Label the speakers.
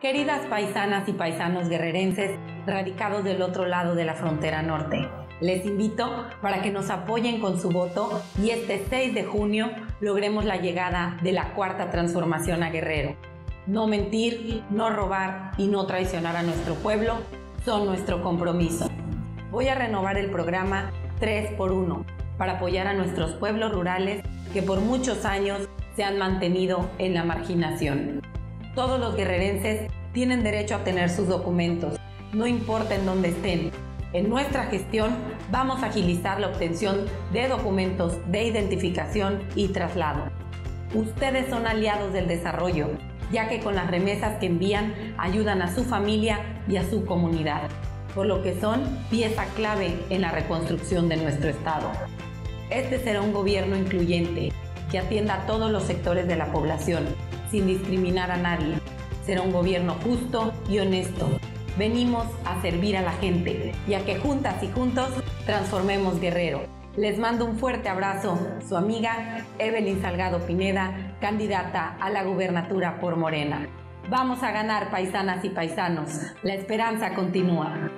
Speaker 1: Queridas paisanas y paisanos guerrerenses radicados del otro lado de la frontera norte, les invito para que nos apoyen con su voto y este 6 de junio logremos la llegada de la cuarta transformación a Guerrero. No mentir, no robar y no traicionar a nuestro pueblo son nuestro compromiso. Voy a renovar el programa 3 por 1 para apoyar a nuestros pueblos rurales que por muchos años se han mantenido en la marginación. Todos los guerrerenses tienen derecho a tener sus documentos, no importa en dónde estén. En nuestra gestión vamos a agilizar la obtención de documentos de identificación y traslado. Ustedes son aliados del desarrollo, ya que con las remesas que envían ayudan a su familia y a su comunidad, por lo que son pieza clave en la reconstrucción de nuestro Estado. Este será un gobierno incluyente que atienda a todos los sectores de la población sin discriminar a nadie. Será un gobierno justo y honesto. Venimos a servir a la gente y a que juntas y juntos transformemos Guerrero. Les mando un fuerte abrazo, su amiga Evelyn Salgado Pineda, candidata a la gubernatura por Morena. Vamos a ganar, paisanas y paisanos. La esperanza continúa.